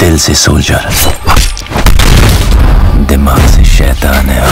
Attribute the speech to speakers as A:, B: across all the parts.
A: दिल से सोल्जर। दिमाग से शैतान है।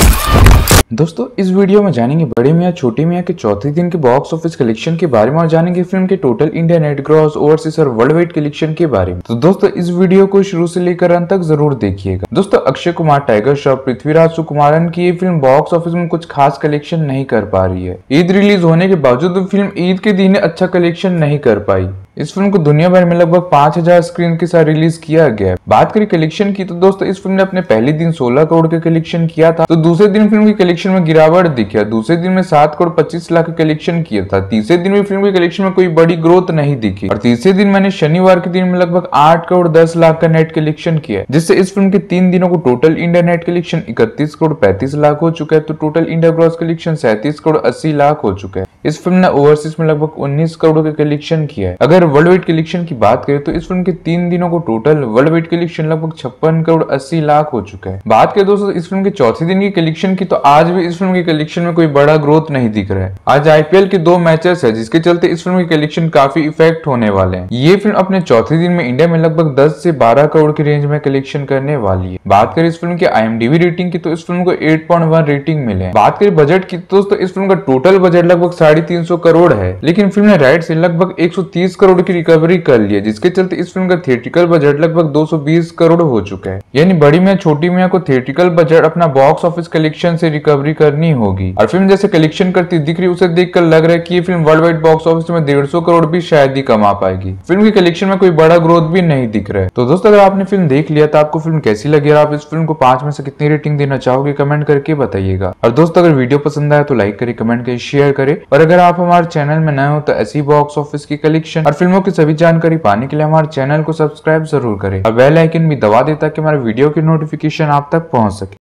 B: दोस्तों, इस वीडियो में जानेंगे बड़े मियाँ, छोटे मियाँ के चौथे दिन के बॉक्स ऑफ़िस कलेक्शन के बारे में और जानेंगे फ़िल्म के total India net gross overseas और वर्ल्ड वाइड कलेक्शन के बारे में। तो दोस्तों, इस वीडियो को शुरू से लेकर अंत तक ज़रूर देखिएगा। दोस्तों, अक्षय कुमार टाइगर श्रॉफ पृथ्वीराज सुकुमारन की ये फ़िल्म बॉक्स ऑफ़िस में कुछ खास कलेक्शन नहीं कर पा रही है। ईद रिलीज़ होने के बावजूद फ़िल्म ईद के दिन अच्छा कलेक्शन नहीं कर पाई। इस फ़िल्म को दुनिया भर में लगभग 5000 स्क्रीन के साथ रिलीज़ किया गया बात करें कलेक्शन की तो दोस्तों, इस फ़िल्म ने अपने पहले दिन 16 करोड़ के कलेक्शन किया था। तो दूसरे दिन फ़िल्म की कलेक्शन में गिरावट दिखा दूसरे दिन में सात करोड़ 25 लाख का कलेक्शन किया था। तीसरे दिन में फ़िल्म के कलेक्शन में कोई बड़ी ग्रोथ नहीं दिखी। और तीसरे दिन मैंने शनिवार के दिन में लगभग आठ करोड़ दस लाख का नेट कलेक्शन किया जिससे इस फ़िल्म के तीन दिनों को टोटल इंडिया नेट कलेक्शन इकतीस करोड़ पैंतीस लाख हो चुका है तो टोटल इंडिया ग्रॉस कलेक्शन सैंतीस करोड़ अस्सी लाख हो चुका है। इस फ़िल्म ने ओवरसीज में लगभग उन्नीस करोड़ का कलेक्शन किया है। अगर वर्ल्ड वाइड कलेक्शन की बात करें तो इस फ़िल्म के तीन दिनों को टोटल वर्ल्ड वाइड कलेक्शन लगभग छप्पन करोड़ अस्सी लाख हो चुका है। बात करें दोस्तों, इस फ़िल्म के चौथे दिन की कलेक्शन की तो आज भी इस फ़िल्म की कलेक्शन में कोई बड़ा ग्रोथ नहीं दिख रहा है। आज आईपीएल के दो मैचेस है, जिसके चलते इस फ़िल्म की कलेक्शन काफ़ी इफ़ेक्ट होने वाले हैं। ये फ़िल्म अपने चौथे दिन में इंडिया में लगभग दस से बारह करोड़ की रेंज में कलेक्शन करने वाली है। बात करें इस फ़िल्म की आई रेटिंग की तो इस फ़िल्म को एट रेटिंग मिले बात करें बजट की तो दोस्तों, इस फ़िल्म का टोटल बजट लगभग साढ़े करोड़ है। लेकिन फ़िल्म ने राइट से लगभग 130 करोड़ की रिकवरी कर ली है, जिसके चलते इस फ़िल्म का थिएटिकल बजट लगभग 220 करोड़ हो चुका है। यानी बड़ी मियाँ, छोटी मियाँ को थिएटिकल बजट अपना बॉक्स ऑफ़िस कलेक्शन से रिकवरी करनी होगी। और फ़िल्म जैसे कलेक्शन करती दिख रही उसे देखकर लग रहा है कि ये film world wide box office में डेढ़ करोड़ भी शायद ही कमा पाएगी। फ़िल्म के कलेक्शन में कोई बड़ा ग्रोथ भी नहीं दिख रहा है। तो दोस्तों, अगर आपने फ़िल्म देख लिया तो आपको फ़िल्म कैसी लगी? और आप इस फ़िल्म को पाँच में से कितनी रेटिंग देना चाहोगे? कमेंट करके बताइएगा। और दोस्तों, अगर वीडियो पसंद आया तो लाइक करे कमेंट करे शेयर करे। और अगर आप हमारे चैनल में नए हो तो ऐसी बॉक्स ऑफ़िस की कलेक्शन और फ़िल्मों की सभी जानकारी पाने के लिए हमारे चैनल को सब्सक्राइब ज़रूर करें। और बेल आइकन भी दबा दे ताकि हमारे वीडियो की नोटिफिकेशन आप तक पहुँच सके।